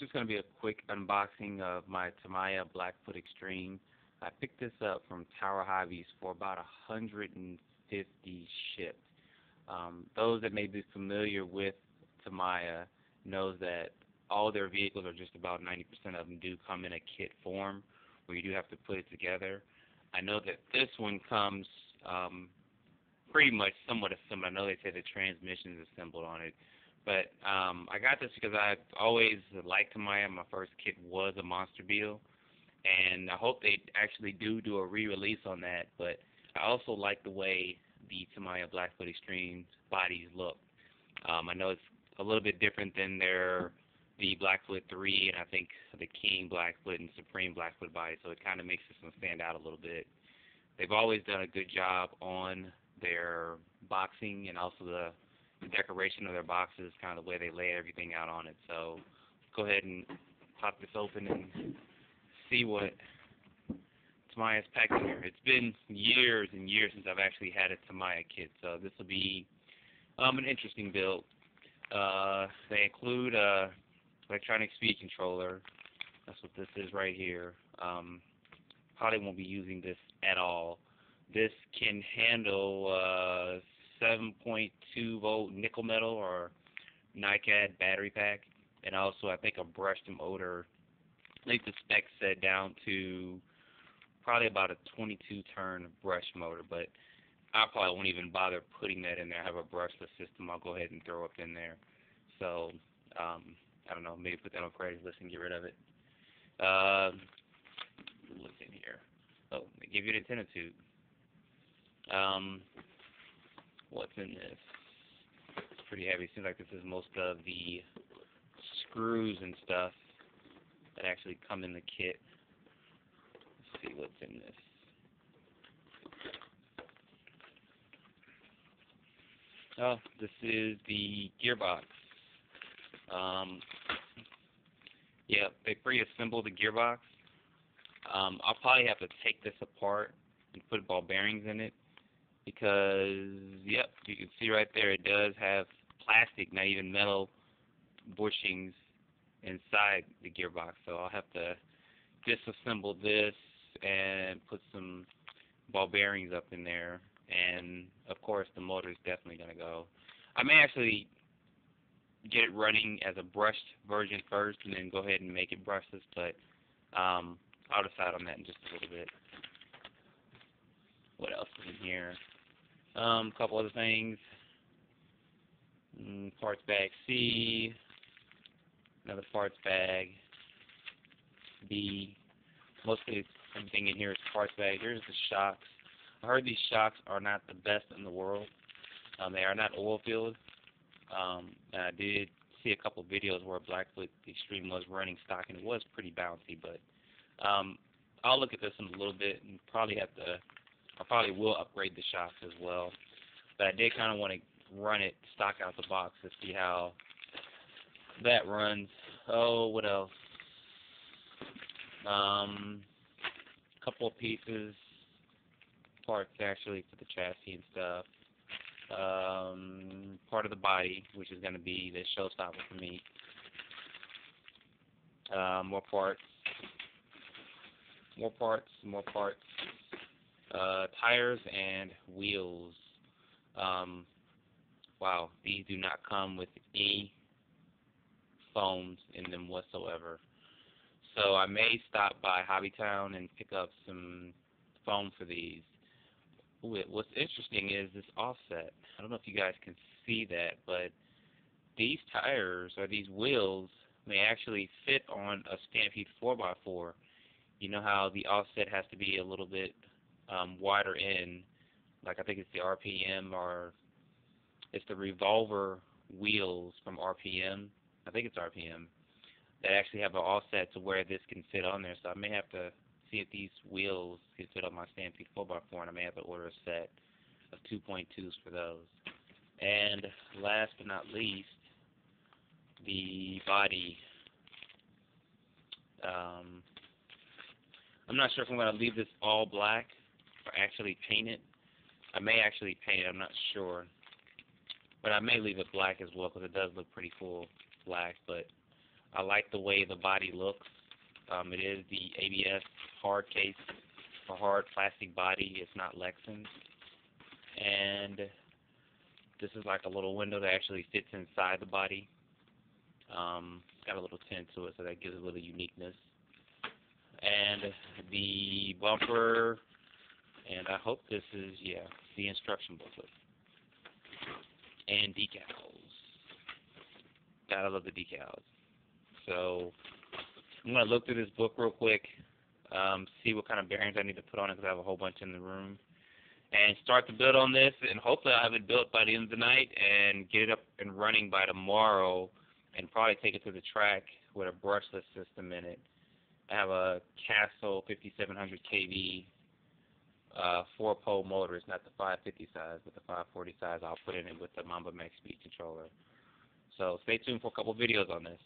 just going to be a quick unboxing of my Tamiya Blackfoot Xtreme. I picked this up from Tower Hobbies for about 150 shipped. Um, those that may be familiar with Tamiya knows that all their vehicles, or just about 90% of them, do come in a kit form where you do have to put it together. I know that this one comes um, pretty much somewhat similar. I know they say the transmission is assembled on it. But um, I got this because I've always liked Tamiya. My first kit was a Monstermobile, and I hope they actually do do a re-release on that. But I also like the way the Tamiya Blackfoot Xtreme bodies look. Um, I know it's a little bit different than their the Blackfoot 3 and I think the King Blackfoot and Supreme Blackfoot body, so it kind of makes this one stand out a little bit. They've always done a good job on their boxing and also the decoration of their boxes, kind of the way they lay everything out on it. So go ahead and pop this open and see what Tamiya's packed in here. It's been years and years since I've actually had a Tamiya kit, so this will be um, an interesting build. Uh, they include a electronic speed controller. That's what this is right here. Um, probably won't be using this at all. This can handle uh, 7.2 volt nickel metal or NiCad battery pack, and also I think a brushed motor. I think the specs said down to probably about a 22 turn brush motor, but I probably won't even bother putting that in there. I have a brushless system. I'll go ahead and throw it in there. So um, I don't know, maybe put that on Craigslist and get rid of it. Uh, look in here. Oh, they give you an antenna tube. Um, what's in this. It's pretty heavy. Seems like this is most of the screws and stuff that actually come in the kit. Let's see what's in this. Oh, this is the gearbox. Um, yeah, they pre-assembled the gearbox. Um, I'll probably have to take this apart and put ball bearings in it because yep, you can see right there it does have plastic, not even metal bushings inside the gearbox. So I'll have to disassemble this and put some ball bearings up in there. And of course, the motor is definitely going to go. I may actually get it running as a brushed version first, and then go ahead and make it brushless. But um, I'll decide on that in just a little bit. What else is in here? Um, a couple other things. Mm, parts bag C. Another parts bag B. Mostly everything in here is parts bag. Here's the shocks. I heard these shocks are not the best in the world. Um, they are not oil filled. Um, I did see a couple videos where Blackfoot Xtreme was running stock, and it was pretty bouncy. But um, I'll look at this in a little bit and probably have to I probably will upgrade the shocks as well. But I did kind of want to run it stock out the box to see how that runs. Oh, what else? Um, a couple of pieces, parts actually for the chassis and stuff. Um, part of the body, which is going to be the showstopper for me. Uh, more parts. More parts, more parts uh, tires and wheels. Um, wow, these do not come with any foams in them whatsoever. So I may stop by Hobbytown and pick up some foam for these. Ooh, what's interesting is this offset. I don't know if you guys can see that, but these tires or these wheels may actually fit on a Stampede 4x4. You know how the offset has to be a little bit um, wider in, like I think it's the RPM or it's the revolver wheels from RPM. I think it's RPM that actually have an offset to where this can fit on there. So I may have to see if these wheels can fit on my Stampede 4x4, and I may have to order a set of 2.2s for those. And last but not least, the body. Um, I'm not sure if I'm going to leave this all black actually paint it. I may actually paint it, I'm not sure. But I may leave it black as well because it does look pretty cool black. But I like the way the body looks. Um, it is the ABS hard case, a hard plastic body. It's not Lexan. And this is like a little window that actually fits inside the body. Um, it's got a little tint to it, so that gives it a little uniqueness. And the bumper, and I hope this is, yeah, the instruction booklet. And decals. Gotta love the decals. So, I'm going to look through this book real quick, um, see what kind of bearings I need to put on it because I have a whole bunch in the room, and start to build on this, and hopefully I'll have it built by the end of the night and get it up and running by tomorrow and probably take it to the track with a brushless system in it. I have a Castle 5700 kV uh, four pole motor. It's not the 550 size, but the 540 size I'll put in it with the Mamba Max speed controller. So stay tuned for a couple videos on this.